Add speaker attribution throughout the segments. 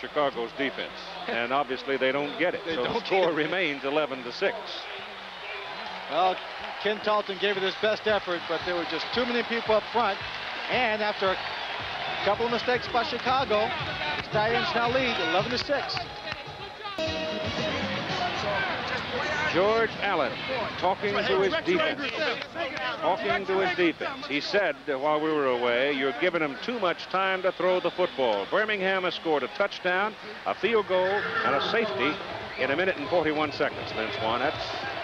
Speaker 1: Chicago's defense, and obviously they don't get it.
Speaker 2: They
Speaker 1: so the score remains 11 to 6.
Speaker 2: Well, Ken Talton gave it his best effort, but there were just too many people up front. And after a couple of mistakes by Chicago, the Stallions now lead 11 to 6.
Speaker 1: George Allen talking to his defense. Talking to his defense. He said that while we were away, you're giving him too much time to throw the football. Birmingham has scored a touchdown, a field goal, and a safety in a minute and 41 seconds, Vince Vaughn. That's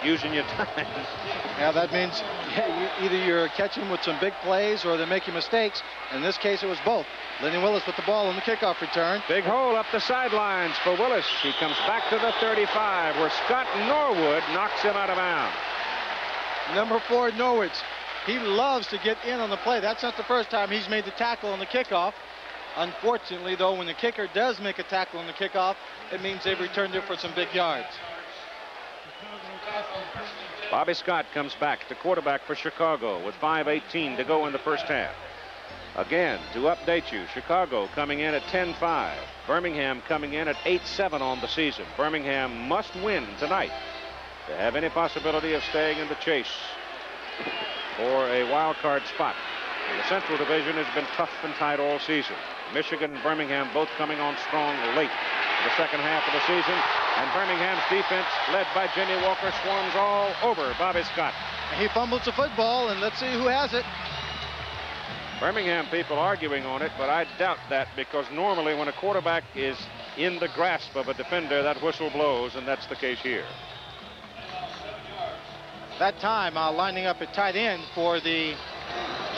Speaker 1: using your time.
Speaker 2: Yeah, that means yeah, you, either you're catching with some big plays or they're making mistakes. In this case, it was both. Lenny Willis with the ball on the kickoff return.
Speaker 1: Big hole up the sidelines for Willis. He comes back to the 35 where Scott Norwood knocks him out of bounds.
Speaker 2: Number four, Norwood. He loves to get in on the play. That's not the first time he's made the tackle on the kickoff. Unfortunately, though, when the kicker does make a tackle on the kickoff, it means they've returned it for some big yards.
Speaker 1: Bobby Scott comes back to quarterback for Chicago with 5.18 to go in the first half. Again, to update you, Chicago coming in at 10-5. Birmingham coming in at 8-7 on the season. Birmingham must win tonight to have any possibility of staying in the chase for a wild card spot. The Central Division has been tough and tight all season. Michigan and Birmingham both coming on strong late in the second half of the season. And Birmingham's defense, led by Jimmy Walker, swarms all over Bobby Scott.
Speaker 2: He fumbles the football, and let's see who has it.
Speaker 1: Birmingham people arguing on it, but I doubt that because normally when a quarterback is in the grasp of a defender, that whistle blows, and that's the case here.
Speaker 2: That time, uh, lining up at tight end for the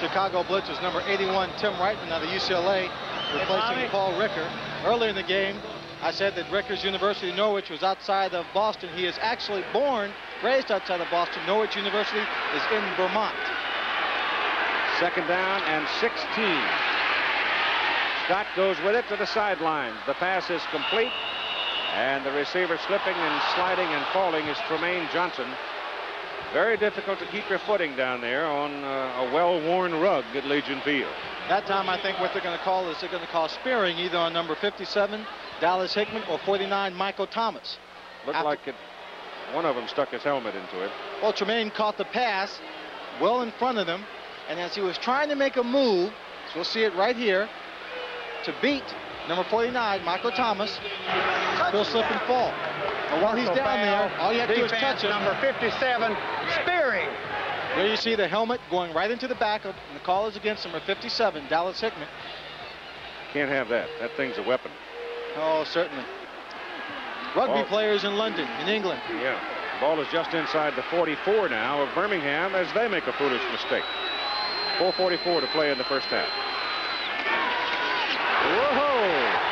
Speaker 2: Chicago Blitzers, number 81, Tim Reitman out of UCLA, replacing Paul Ricker. Earlier in the game, I said that Rutgers University Norwich was outside of Boston. He is actually born, raised outside of Boston. Norwich University is in Vermont.
Speaker 1: Second down and 16. Scott goes with it to the sidelines. The pass is complete, and the receiver slipping and sliding and falling is Trumaine Johnson. Very difficult to keep your footing down there on uh, a well-worn rug at Legion Field.
Speaker 2: That time, I think what they're going to call is they're going to call spearing either on number 57, Dallas Hickman, or 49, Michael Thomas.
Speaker 1: Looked
Speaker 2: After-
Speaker 1: like it. One of them stuck his helmet into it.
Speaker 2: Well, Trumaine caught the pass well in front of them, and as he was trying to make a move, so we'll see it right here, to beat number 49, Michael Thomas, he'll slip and fall. But while he's down there, all you have to do is touch him.
Speaker 3: Number 57, Spearing.
Speaker 2: There you see the helmet going right into the back of, and the call is against number 57, Dallas Hickman.
Speaker 1: Can't have that. That thing's a weapon.
Speaker 2: Oh, certainly. Rugby
Speaker 1: Ball-
Speaker 2: players in London, in England.
Speaker 1: Yeah. Ball is just inside the 44 now of Birmingham as they make a foolish mistake. 4.44 to play in the first half.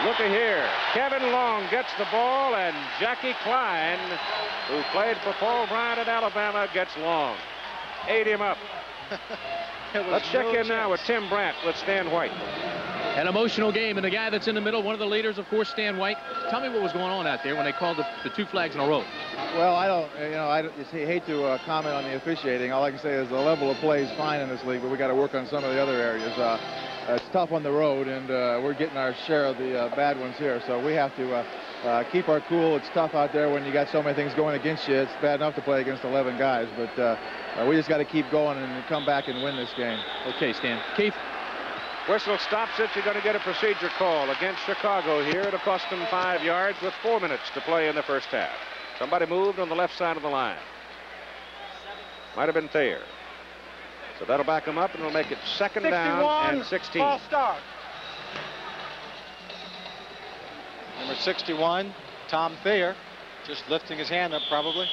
Speaker 1: Look at here. Kevin Long gets the ball, and Jackie Cline, who played for Paul Bryant at Alabama, gets Long. Ate him up. Let's check
Speaker 2: no
Speaker 1: in now with
Speaker 2: chance.
Speaker 1: Tim Brant with Stan White.
Speaker 4: An emotional game, and the guy that's in the middle, one of the leaders, of course, Stan White. Tell me what was going on out there when they called the, the two flags in a row.
Speaker 5: Well, I don't, you know, I just hate to uh, comment on the officiating. All I can say is the level of play is fine in this league, but we got to work on some of the other areas. Uh, uh, it's tough on the road, and uh, we're getting our share of the uh, bad ones here. So we have to uh, uh, keep our cool. It's tough out there when you got so many things going against you. It's bad enough to play against 11 guys, but uh, uh, we just got to keep going and come back and win this game.
Speaker 4: Okay, Stan. Keith,
Speaker 1: Whistle stops it. You're going to get a procedure call against Chicago here. It'll cost them five yards with four minutes to play in the first half. Somebody moved on the left side of the line. Might have been Thayer. So that'll back them up and it'll make it second down and 16.
Speaker 3: False start.
Speaker 2: Number 61, Tom Thayer, just lifting his hand up probably.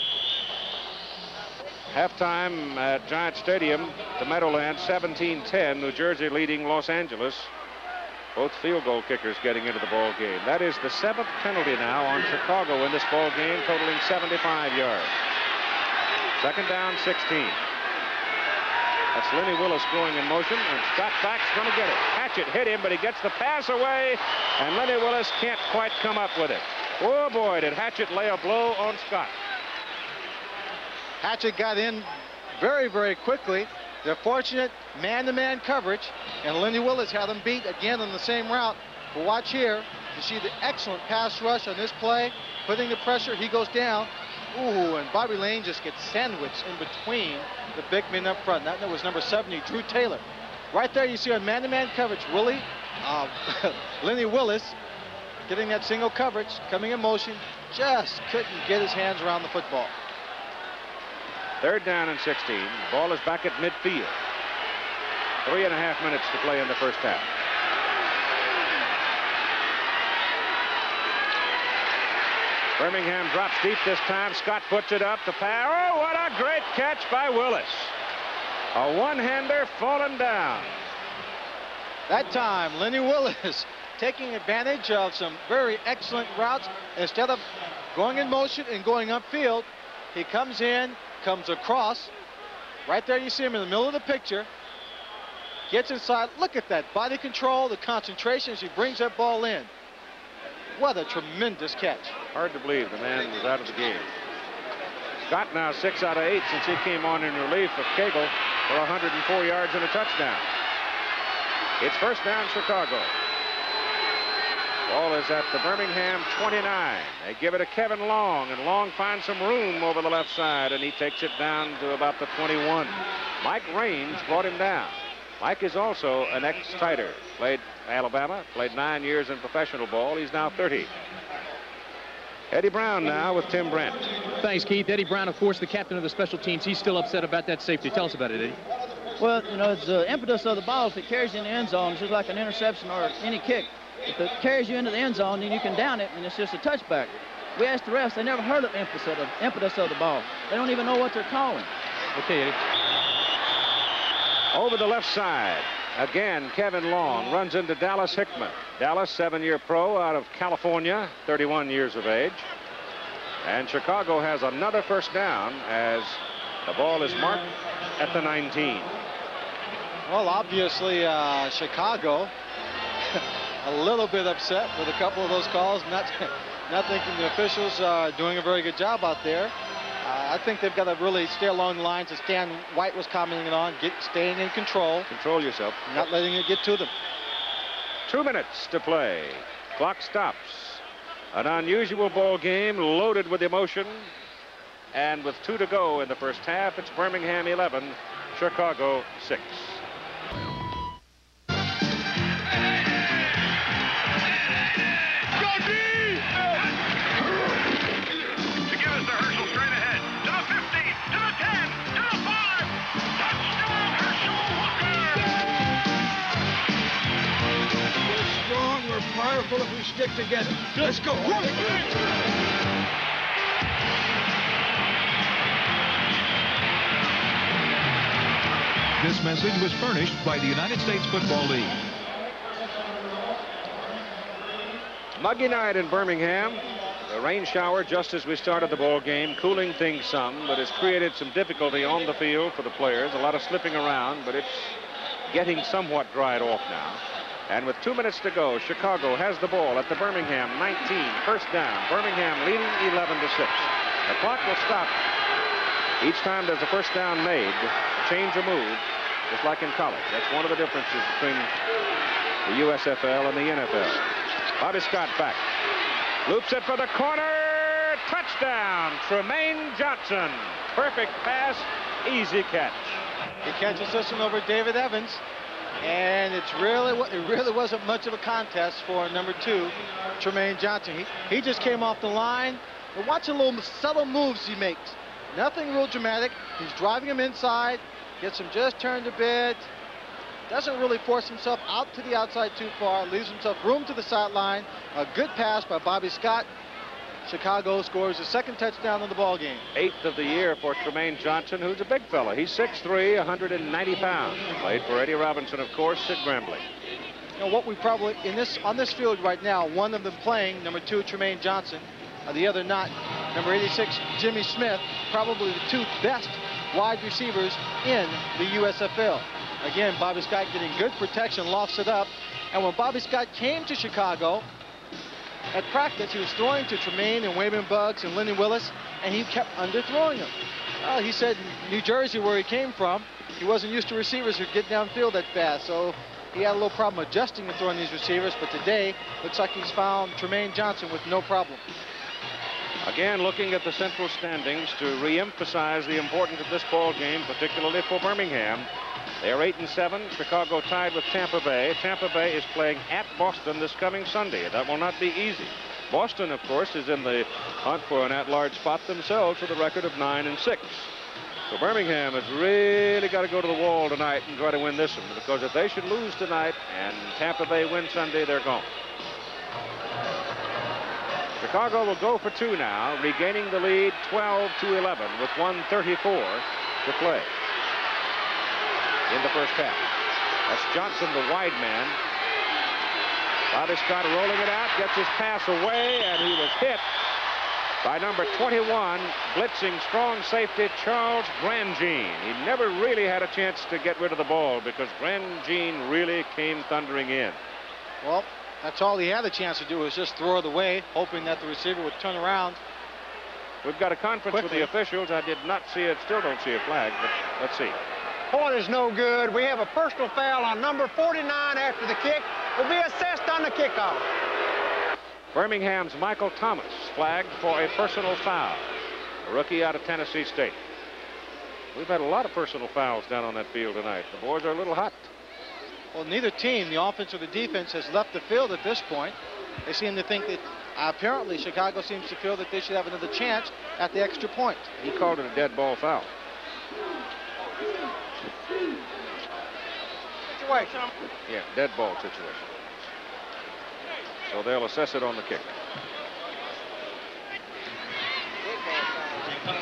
Speaker 1: Halftime at Giant Stadium, the Meadowlands, 17-10. New Jersey leading Los Angeles. Both field goal kickers getting into the ball game. That is the seventh penalty now on Chicago in this ball game, totaling 75 yards. Second down, 16. That's Lenny Willis going in motion, and Scott Back's going to get it. Hatchet hit him, but he gets the pass away, and Lenny Willis can't quite come up with it. Oh boy, did Hatchet lay a blow on Scott.
Speaker 2: Hatchet got in very, very quickly. They're fortunate man-to-man coverage, and Lenny Willis had him beat again on the same route. But watch here. You see the excellent pass rush on this play, putting the pressure. He goes down. Ooh, and Bobby Lane just gets sandwiched in between the big men up front. That was number 70, Drew Taylor. Right there, you see on man-to-man -man coverage, Willie, uh, Lenny Willis getting that single coverage, coming in motion, just couldn't get his hands around the football.
Speaker 1: Third down and 16. Ball is back at midfield. Three and a half minutes to play in the first half. Birmingham drops deep this time. Scott puts it up. The power. Oh, what a great catch by Willis. A one-hander falling down.
Speaker 2: That time, Lenny Willis taking advantage of some very excellent routes. Instead of going in motion and going upfield, he comes in, comes across. Right there you see him in the middle of the picture. Gets inside. Look at that body control, the concentration as he brings that ball in. What a tremendous catch.
Speaker 1: Hard to believe the man was out of the game. Scott now six out of eight since he came on in relief of Cagle for 104 yards and a touchdown. It's first down Chicago. Ball is at the Birmingham 29. They give it to Kevin Long, and Long finds some room over the left side, and he takes it down to about the 21. Mike Raines brought him down. Mike is also an ex-Tider. Played Alabama, played nine years in professional ball. He's now 30. Eddie Brown now with Tim Brant.
Speaker 4: Thanks, Keith. Eddie Brown, of course, the captain of the special teams. He's still upset about that safety. Tell us about it, Eddie.
Speaker 6: Well, you know, it's the impetus of the ball. If it carries you in the end zone, it's just like an interception or any kick. If it carries you into the end zone, then you can down it, and it's just a touchback. We asked the refs, they never heard of impetus of, impetus of the ball. They don't even know what they're calling.
Speaker 4: Okay, Eddie.
Speaker 1: Over the left side. Again, Kevin Long runs into Dallas Hickman. Dallas, seven-year pro out of California, 31 years of age. And Chicago has another first down as the ball is marked at the 19.
Speaker 2: Well, obviously, uh, Chicago a little bit upset with a couple of those calls. Not, not thinking the officials are doing a very good job out there. Uh, I think they've got to really stay along the lines that Stan White was commenting on, get staying in control.
Speaker 1: Control yourself.
Speaker 2: Not letting it get to them.
Speaker 1: Two minutes to play. Clock stops. An unusual ball game loaded with emotion. And with two to go in the first half, it's Birmingham 11, Chicago 6.
Speaker 7: Powerful if we together. Let's go.
Speaker 8: This message was furnished by the United States Football League.
Speaker 1: Muggy night in Birmingham. A rain shower just as we started the ball game, cooling things some, but has created some difficulty on the field for the players. A lot of slipping around, but it's getting somewhat dried off now. And with two minutes to go, Chicago has the ball at the Birmingham 19. First down. Birmingham leading 11 to 6. The clock will stop each time there's a first down made. Change or move, just like in college. That's one of the differences between the USFL and the NFL. Bobby Scott back. Loops it for the corner. Touchdown. Trumaine Johnson. Perfect pass. Easy catch.
Speaker 2: He catches this one over David Evans. And it's really it really wasn't much of a contest for number two, Trumaine Johnson. He, he just came off the line. But watch the little subtle moves he makes. Nothing real dramatic. He's driving him inside, gets him just turned a bit. Doesn't really force himself out to the outside too far. Leaves himself room to the sideline. A good pass by Bobby Scott. Chicago scores the second touchdown in the ball game.
Speaker 1: Eighth of the year for Trumaine Johnson, who's a big fella. He's 6'3", 190 pounds. Played for Eddie Robinson, of course, at Grambling.
Speaker 2: You know what we probably in this on this field right now, one of them playing number two, Trumaine Johnson, the other not. Number 86, Jimmy Smith, probably the two best wide receivers in the USFL. Again, Bobby Scott getting good protection, lofts it up. And when Bobby Scott came to Chicago, at practice, he was throwing to Trumaine and Wamon Buggs and Lenny Willis, and he kept underthrowing them. Well, he said New Jersey, where he came from, he wasn't used to receivers who get downfield that fast. So he had a little problem adjusting and throwing these receivers, but today looks like he's found Trumaine Johnson with no problem.
Speaker 1: Again, looking at the central standings to re-emphasize the importance of this ball game, particularly for Birmingham. They are 8 and 7. Chicago tied with Tampa Bay. Tampa Bay is playing at Boston this coming Sunday. That will not be easy. Boston, of course, is in the hunt for an at-large spot themselves with a record of 9 and 6. So Birmingham has really got to go to the wall tonight and try to win this one because if they should lose tonight and Tampa Bay win Sunday, they're gone. Chicago will go for two now, regaining the lead 12 to 11 with 134 to play in the first half. That's Johnson, the wide man. Bobby Scott rolling it out, gets his pass away, and he was hit by number 21, blitzing strong safety Charles Grandjean. He never really had a chance to get rid of the ball because Grandjean really came thundering in.
Speaker 2: Well, that's all he had a chance to do was just throw it away, hoping that the receiver would turn around.
Speaker 1: We've got a conference
Speaker 2: Quickly.
Speaker 1: with the officials. I did not see it, still don't see a flag, but let's see.
Speaker 3: Point is no good. We have a personal foul on number 49 after the kick. Will be assessed on the kickoff.
Speaker 1: Birmingham's Michael Thomas flagged for a personal foul. A rookie out of Tennessee State. We've had a lot of personal fouls down on that field tonight. The boys are a little hot.
Speaker 2: Well, neither team, the offense or the defense, has left the field at this point. They seem to think that uh, apparently Chicago seems to feel that they should have another chance at the extra point.
Speaker 1: He called it a dead ball foul.
Speaker 3: Situation.
Speaker 1: Yeah, dead ball situation. So they'll assess it on the kick.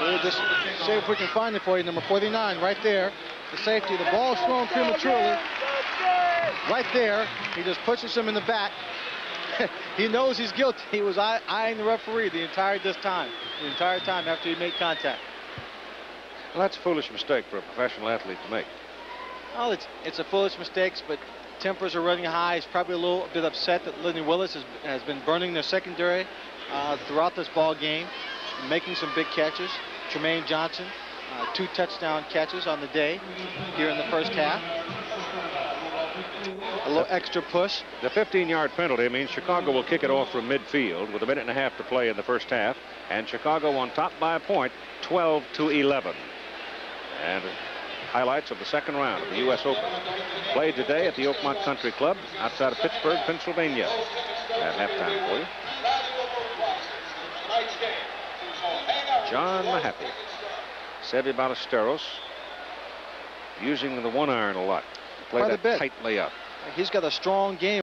Speaker 2: We'll just see if we can find it for you. Number 49 right there. The safety. The ball is thrown prematurely. Right there. He just pushes him in the back. he knows he's guilty. He was eye- eyeing the referee the entire this time. The entire time after he made contact.
Speaker 1: Well, that's a foolish mistake for a professional athlete to make.
Speaker 2: Well, it's it's a foolish mistake, but tempers are running high. He's probably a little bit upset that Lenny Willis has, has been burning their secondary uh, throughout this ball game, making some big catches. Trumaine Johnson, uh, two touchdown catches on the day here in the first half. A little extra push.
Speaker 1: The 15-yard penalty means Chicago will kick it off from midfield with a minute and a half to play in the first half, and Chicago on top by a point, 12 to 11. And highlights of the second round of the U.S. Open. Played today at the Oakmont Country Club outside of Pittsburgh, Pennsylvania. At halftime for you. John Mahaffey. Seve Ballesteros using the one iron a lot. Play
Speaker 2: Quite a
Speaker 1: that
Speaker 2: bit.
Speaker 1: tight layup.
Speaker 2: He's got a strong game.